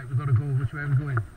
right, we've got to go. Which way are we going?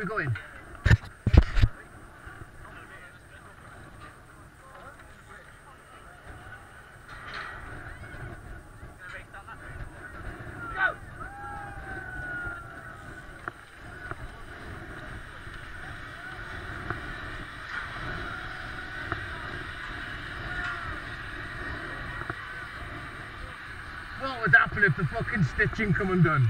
Where are we going? Go! What would happen if the fucking stitching come undone?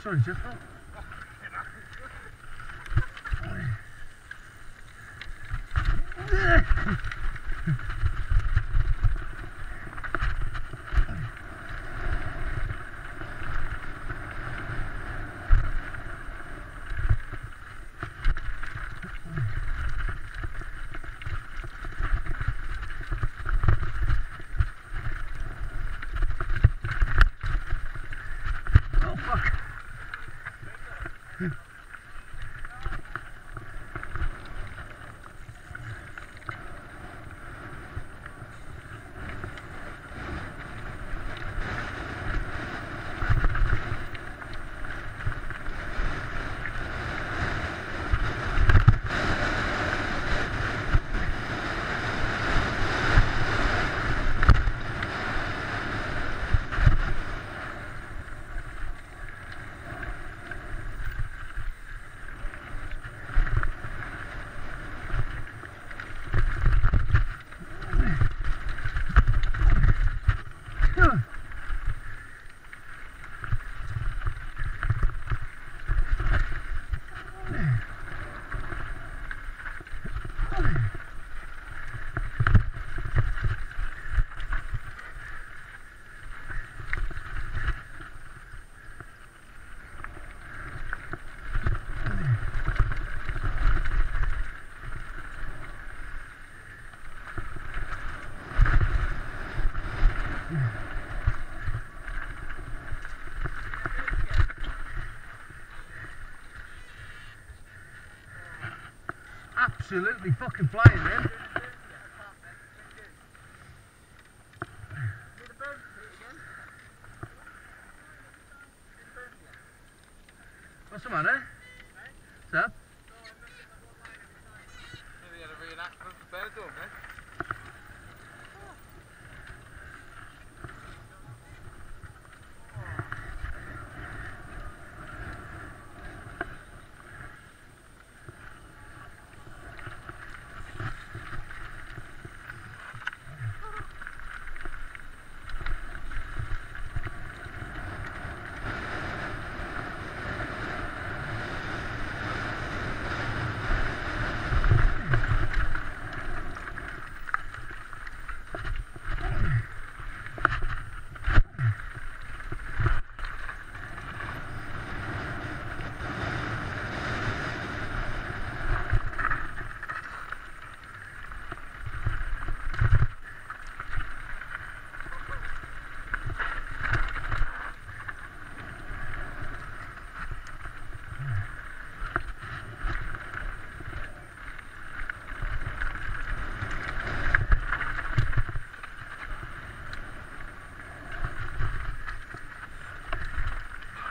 Oh, sorry, Jeff. Oh. Oh, fuck. Absolutely fucking flying, man. What's the matter? What's up?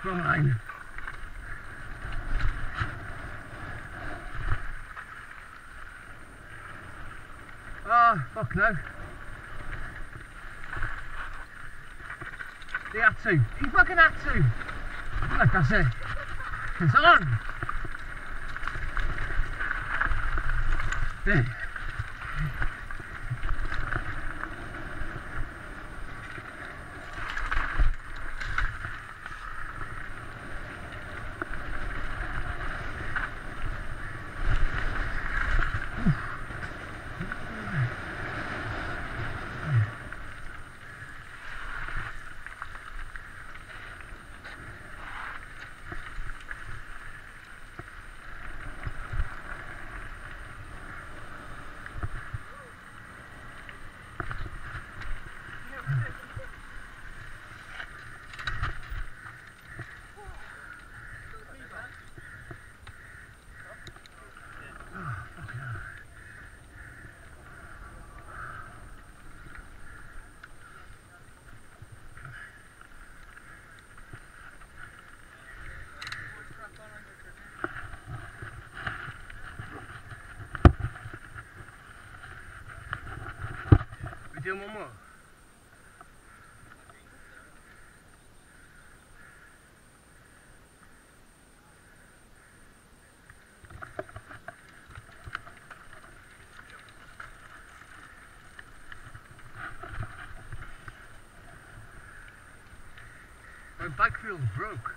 Wrong line. Oh, ah, fuck no. He had to. He fucking had to. Like I said. It's on. There. Doing one more? My bike wheel's broke.